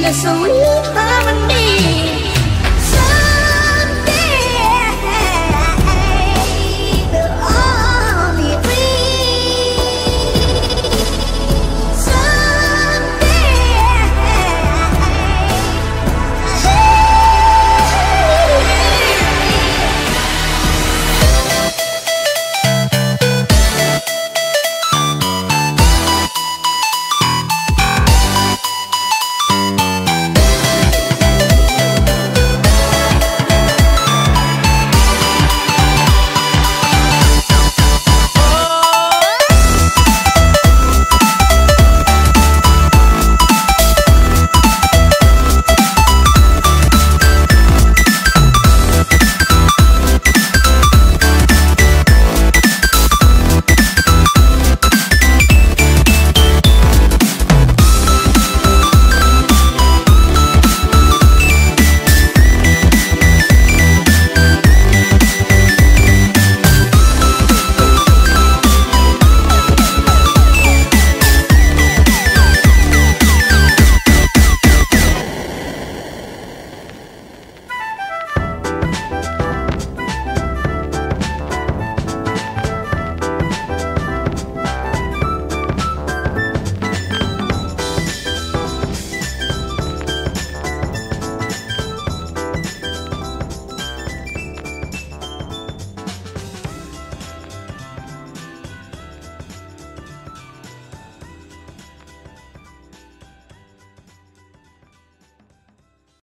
in the sweet harmony